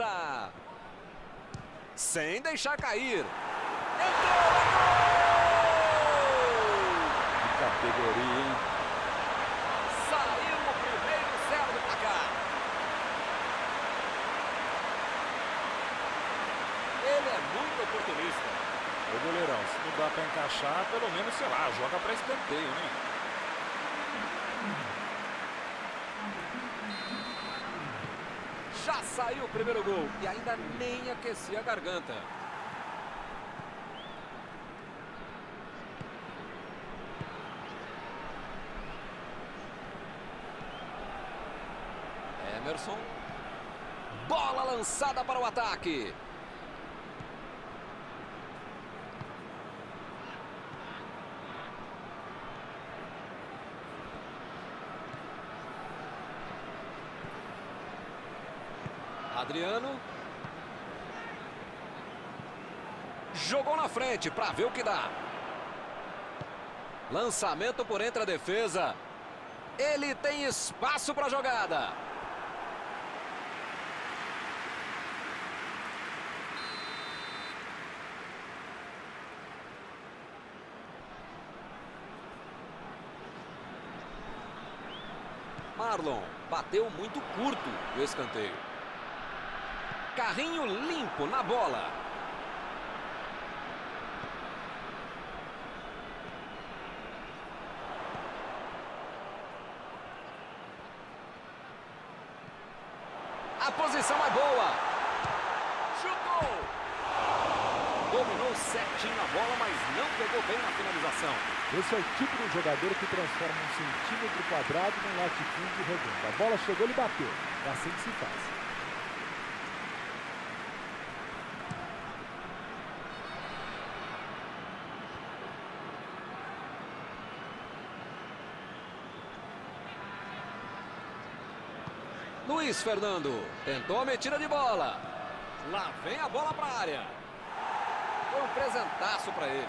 cabeça. Sem deixar cair. Que categoria, hein? Saiu o primeiro zero do placar. Ele é muito oportunista. Ô goleirão, se não dá pra encaixar, pelo menos, sei lá, joga pra escanteio, né? Saiu o primeiro gol e ainda nem aquecia a garganta. Emerson. Bola lançada para o ataque. Adriano. Jogou na frente para ver o que dá. Lançamento por entre a defesa. Ele tem espaço para a jogada. Marlon bateu muito curto o escanteio. Carrinho limpo na bola. A posição é boa. Chutou. Dominou certinho a bola, mas não pegou bem na finalização. Esse é o tipo de jogador que transforma um centímetro quadrado num latifúndio redondo. A bola chegou, ele bateu. É assim que se faz. Luiz Fernando tentou a metida de bola. Lá vem a bola para a área. Foi um presentaço para eles.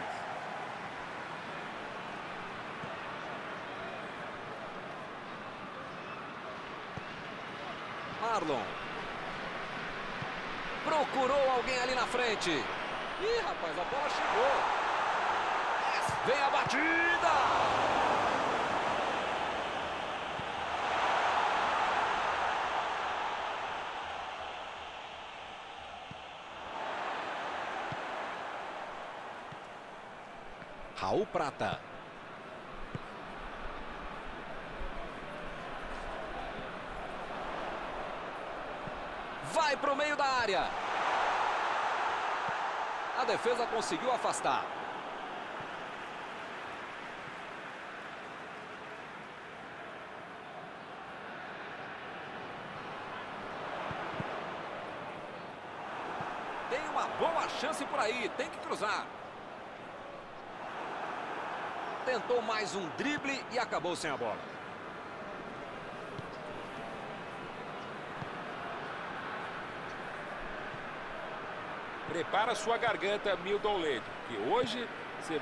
Marlon. Procurou alguém ali na frente. Ih, rapaz, a bola chegou. Vem a batida. Raul Prata. Vai para o meio da área. A defesa conseguiu afastar. Tem uma boa chance por aí, tem que cruzar. Tentou mais um drible e acabou sem a bola. Prepara sua garganta, Mildon Leite, que hoje você vai...